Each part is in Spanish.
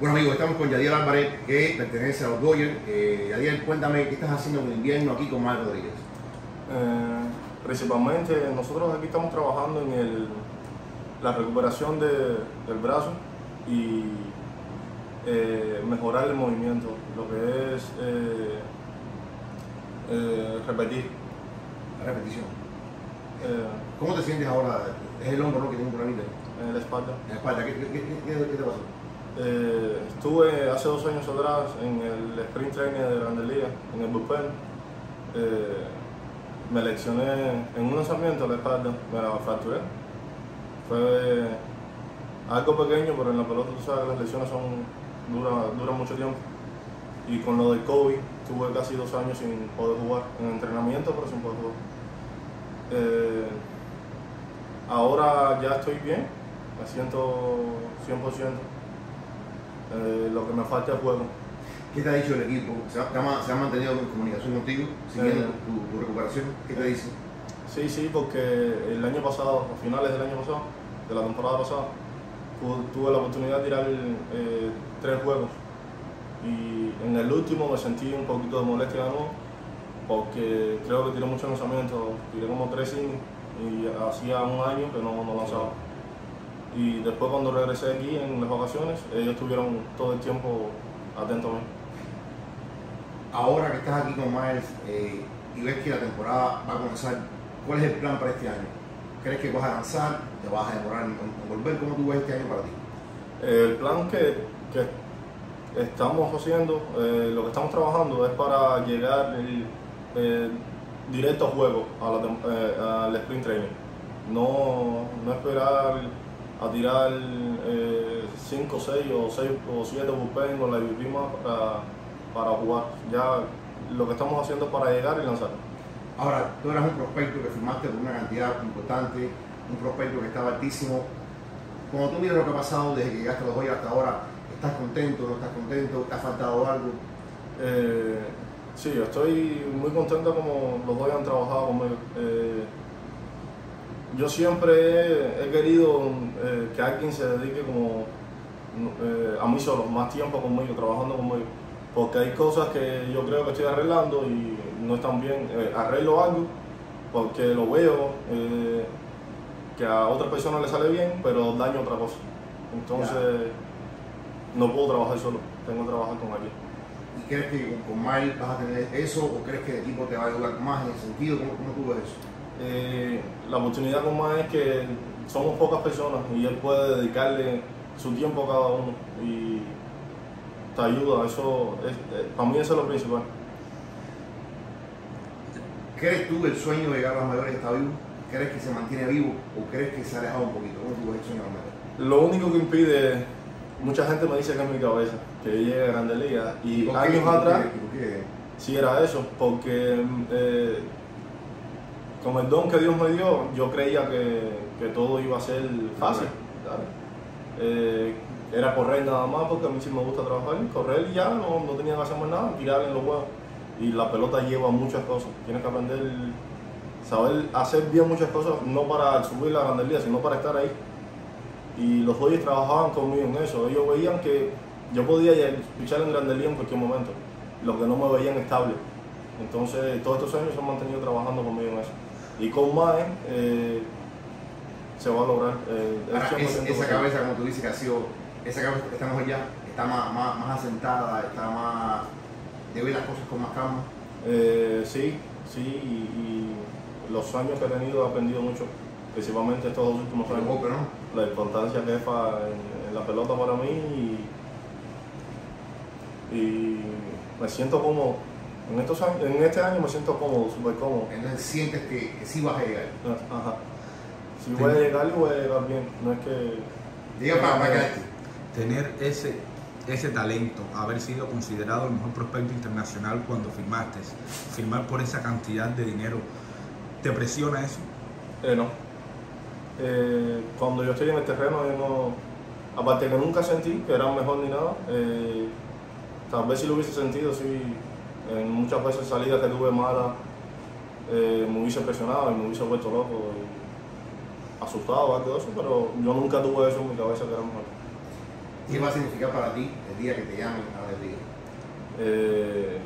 Bueno amigos, estamos con Yadiel Álvarez, que pertenece a los Dodgers. Eh, Yadiel, cuéntame, ¿qué estás haciendo en invierno aquí con Mar Rodríguez? Eh, principalmente nosotros aquí estamos trabajando en el, la recuperación de- del brazo y eh, mejorar el movimiento, lo que es eh, eh, repetir. La repetición. ¿Cómo te sientes ahora? Es el hombro ¿no? que tiene un problemita en la espalda. en la espalda. ¿Qué, qué- qué- qué- qué te pasó? Eh, estuve hace dos años atrás en el sprint training de Grandes en el bullpen. Eh, me lesioné en un lanzamiento a la espalda, me la fracturé. Fue algo pequeño, pero en la pelota tú sabes las lesiones son, duran, duran mucho tiempo. Y con lo del COVID, tuve casi dos años sin poder jugar, en entrenamiento, pero sin poder jugar. Eh, ahora ya estoy bien, me siento 100%. Eh, lo que me falta es juego. ¿Qué te ha dicho el equipo? ¿Se ha, se mantenido en comunicación contigo, siguiendo Eh. tu, tu recuperación? ¿Qué te dice? Sí, sí, porque el año pasado, a finales del año pasado, de la temporada pasada, tu- tuve la oportunidad de tirar eh, tres juegos. Y en el último me sentí un poquito de molestia de nuevo, porque creo que tiré muchos lanzamientos, tiré como tres innings y hacía un año que no, no lanzaba. Y después cuando regresé aquí en las vacaciones, ellos estuvieron todo el tiempo atentos a mí. Ahora que estás aquí con Miles eh, y ves que la temporada va a comenzar, ¿cuál es el plan para este año? ¿Crees que vas a lanzar? ¿Te vas a demorar en, en volver? ¿Cómo tú ves este año para ti? El plan que, que estamos haciendo, eh, lo que estamos trabajando es para llegar eh, directo a juego, a la tem- al sprint training. No, no esperar a tirar 5, 6 o 6 o 7 bullpen con la IVP más para, para jugar. Ya lo que estamos haciendo es para llegar y lanzar. Ahora, tú eras un prospecto que firmaste por una cantidad importante, un prospecto que estaba altísimo. Cuando tú miras lo que ha pasado desde que llegaste a los Dodgers hasta ahora, ¿estás contento, no estás contento? ¿Te ha faltado algo? Eh, sí, yo estoy muy contento como los dos han trabajado conmigo. Eh, yo siempre he, he querido eh, que alguien se dedique como eh, a mí solo, más tiempo conmigo, trabajando conmigo. Porque hay cosas que yo creo que estoy arreglando y no están bien. Eh, arreglo algo porque lo veo que a otra persona le sale bien, pero daño otra cosa. Entonces no puedo trabajar solo, tengo que trabajar con alguien. ¿Y crees que con, con Miles vas a tener eso o crees que el equipo te va a ayudar más en ese sentido? ¿Cómo, cómo tú ves eso? Eh, la oportunidad con más es que somos pocas personas y él puede dedicarle su tiempo a cada uno y te ayuda, eso es, eh, para mí eso es lo principal. ¿Crees tú el sueño de llegar a las mayores está vivo? ¿Crees que se mantiene vivo o crees que se ha alejado un poquito? ¿Cómo tú ves el sueño de las mayores? Lo único que impide, mucha gente me dice que es mi cabeza, que yo llegue a Grandes Ligas y años atrás ¿Por qué? sí era eso, porque eh, con el don que Dios me dio, yo creía que, todo iba a ser fácil. Eh, era correr nada más porque a mí sí me gusta trabajar, correr ya no, tenía que hacer más nada, tirar en los huevos. Y la pelota lleva muchas cosas, tienes que aprender, saber hacer bien muchas cosas, no para subir la grandería, sino para estar ahí. Y los Dodgers trabajaban conmigo en eso, ellos veían que yo podía luchar en grandería en cualquier momento, lo que no me veían estable. Entonces, todos estos años se han mantenido trabajando conmigo en eso. Y con Mae eh, se va a lograr. eh, el Ahora, 100% es- esa cabeza, como tú dices, que ha sido, esa cabeza está mejor ya, está más, más, más asentada, está más, de ver las cosas con más calma. Eh, sí, sí, y, y los años que he tenido he aprendido mucho, principalmente estos dos últimos años. golpe, ¿no? La importancia que es en, en la pelota para mí y, y me siento cómodo. En, estos años, en este año me siento cómodo, súper cómodo. Entonces sientes que, que sí vas a llegar. Ajá. Si voy a llegar, voy a llegar bien. No es que. Llega para, para tener ese, ese talento, haber sido considerado el mejor prospecto internacional cuando firmaste, firmar por esa cantidad de dinero, ¿te presiona eso? Eh, no. Eh, cuando yo estoy en el terreno, yo no. Aparte que nunca sentí que era mejor ni nada. eh, tal vez si lo hubiese sentido, sí. En muchas veces salidas que tuve malas, eh, me hubiese presionado y me hubiese vuelto loco. y asustado, algo de eso, pero yo nunca tuve eso en mi cabeza que era mejor. ¿Qué va a significar para ti el día que te llamen a la liga? Eh,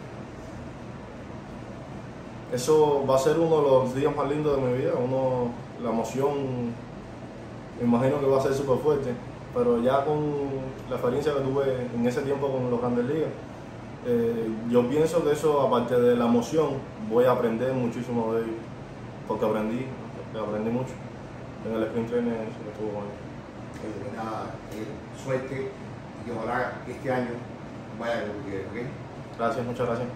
eso va a ser uno de los días más lindos de mi vida. Uno, la emoción, me imagino que va a ser súper fuerte. Pero ya con la experiencia que tuve en ese tiempo con los grandes ligas, eh, yo pienso que eso, aparte de la emoción, voy a aprender muchísimo de ello. Porque aprendí, aprendí mucho en el sprint training que estuvo con él. Eh, nada, eh, suerte y que ojalá este año vaya quieres, ¿ok? Gracias, muchas gracias.